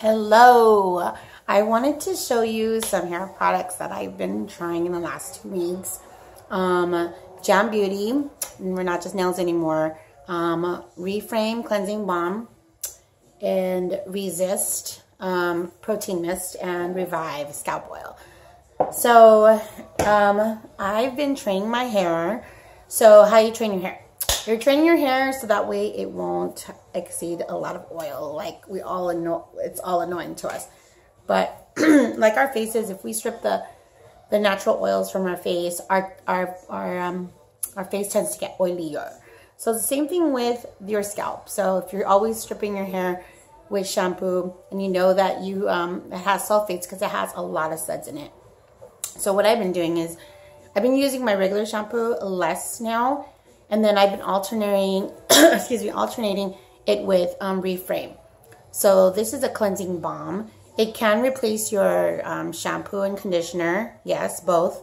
Hello. I wanted to show you some hair products that I've been trying in the last two weeks. Um, Jam Beauty, we're not just nails anymore. Um, Reframe Cleansing Balm and Resist um, Protein Mist and Revive Scalp Oil. So um, I've been training my hair. So how you train your hair? You're training your hair so that way it won't exceed a lot of oil. Like we all know, it's all annoying to us. But like our faces, if we strip the the natural oils from our face, our our our um our face tends to get oilier. So the same thing with your scalp. So if you're always stripping your hair with shampoo and you know that you um it has sulfates because it has a lot of suds in it. So what I've been doing is I've been using my regular shampoo less now and then I've been alternating, excuse me, alternating it with um, Reframe. So this is a cleansing balm. It can replace your um, shampoo and conditioner. Yes, both.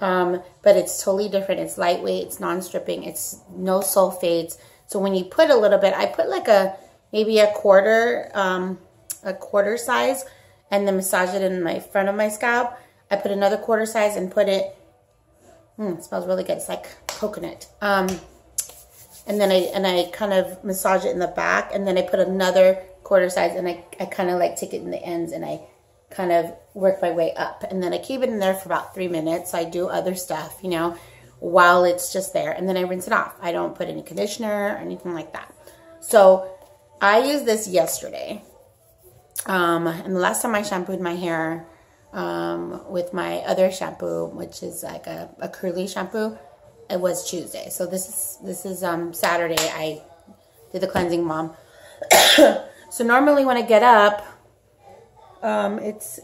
Um, but it's totally different. It's lightweight. It's non-stripping. It's no sulfates. So when you put a little bit, I put like a, maybe a quarter, um, a quarter size and then massage it in my front of my scalp. I put another quarter size and put it Mm, it smells really good. It's like coconut. Um, and then I and I kind of massage it in the back, and then I put another quarter size, and I, I kind of like take it in the ends, and I kind of work my way up. And then I keep it in there for about three minutes. I do other stuff, you know, while it's just there. And then I rinse it off. I don't put any conditioner or anything like that. So I used this yesterday. Um, and the last time I shampooed my hair, um, with my other shampoo, which is like a, a curly shampoo. It was Tuesday. So this is this is um, Saturday. I did the cleansing balm. so normally when I get up, um, it's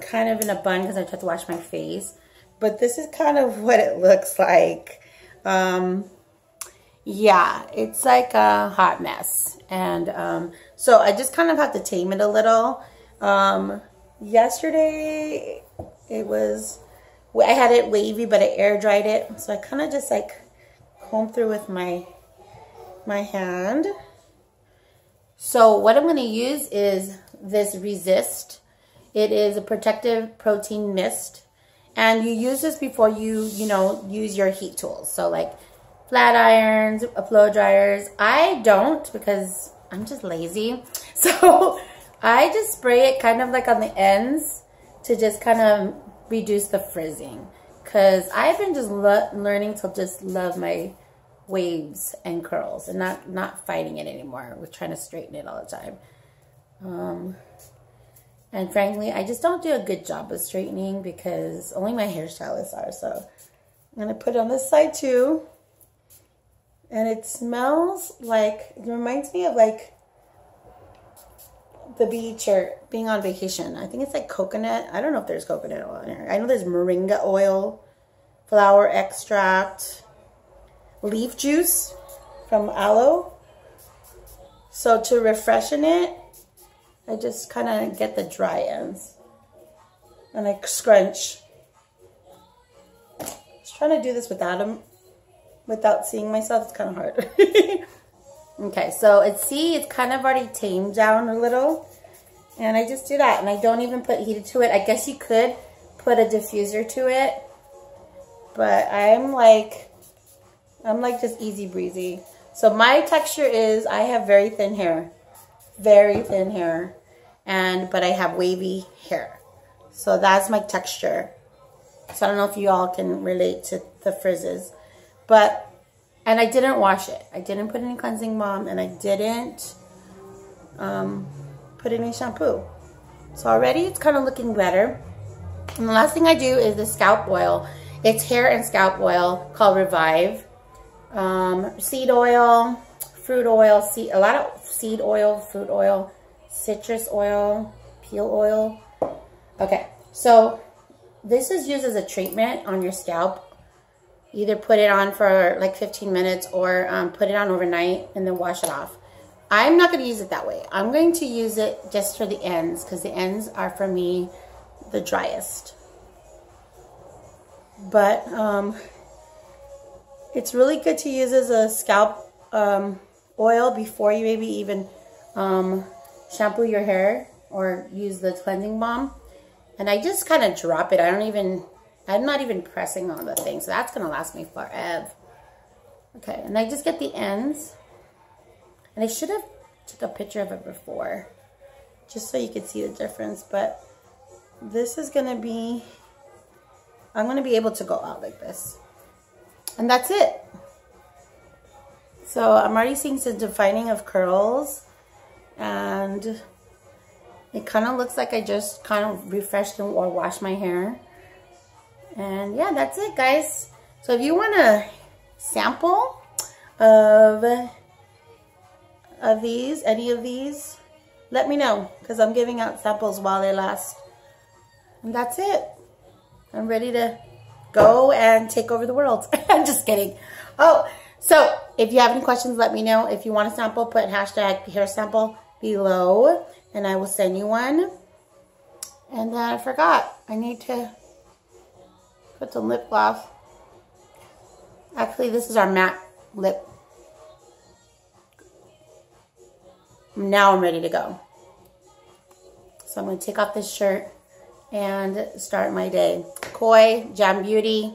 kind of in a bun because I have to wash my face. But this is kind of what it looks like. Um, yeah, it's like a hot mess. And um, so I just kind of have to tame it a little. Um, yesterday it was I had it wavy but I air dried it. So I kind of just like comb through with my my hand. So what I'm going to use is this resist. It is a protective protein mist. And you use this before you you know use your heat tools. So like flat irons blow dryers. I don't because I'm just lazy. So I just spray it kind of like on the ends to just kind of reduce the frizzing. Because I've been just learning to just love my waves and curls and not, not fighting it anymore with trying to straighten it all the time. Um, and frankly, I just don't do a good job of straightening because only my hairstylists are. So I'm to put it on this side too. And it smells like, it reminds me of like the beach or being on vacation. I think it's like coconut. I don't know if there's coconut oil in here. I know there's moringa oil, flower extract, leaf juice from aloe. So to refreshen it, I just kind of get the dry ends and I scrunch. Just trying to do this without them, without seeing myself. It's kind of hard. Okay, so it's, see, it's kind of already tamed down a little. And I just do that. And I don't even put heated to it. I guess you could put a diffuser to it. But I'm like, I'm like just easy breezy. So my texture is, I have very thin hair. Very thin hair. And, but I have wavy hair. So that's my texture. So I don't know if you all can relate to the frizzes. But and I didn't wash it. I didn't put any cleansing balm and I didn't um, put any shampoo. So already it's kind of looking better. And the last thing I do is the scalp oil. It's hair and scalp oil called Revive. Um, seed oil, fruit oil, seed, a lot of seed oil, fruit oil, citrus oil, peel oil. Okay, so this is used as a treatment on your scalp either put it on for like 15 minutes or um, put it on overnight and then wash it off. I'm not going to use it that way. I'm going to use it just for the ends because the ends are for me the driest. But um, it's really good to use as a scalp um, oil before you maybe even um, shampoo your hair. or use the cleansing balm. And I just kind of drop it. I don't even, I'm not even pressing on the thing. So that's going to last me forever. Okay, and I just get the ends. And I should have took a picture of it before. Just so you could see the difference. But this is going to be, I'm going to be able to go out like this. And that's it. So I'm already seeing some defining of curls. And it kind of looks like I just kind of refreshed or washed my hair. And yeah, that's it, guys. So if you want a sample of, of these, any of these, let me know. Because I'm giving out samples while they last. And that's it. I'm ready to go and take over the world. I'm just kidding. Oh, so if you have any questions, let me know. If you want a sample, put hashtag hair sample below and I will send you one. And then I forgot, I need to put some lip gloss. Actually, this is our matte lip. Now I'm ready to go. So I'm going to take off this shirt and start my day. Koi, Jam Beauty,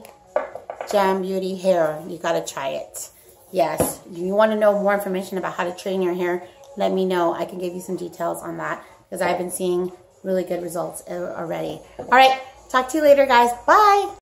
Jam Beauty Hair. You got to try it. Yes, if you want to know more information about how to train your hair, let me know. I can give you some details on that because I've been seeing really good results already. All right, talk to you later, guys. Bye.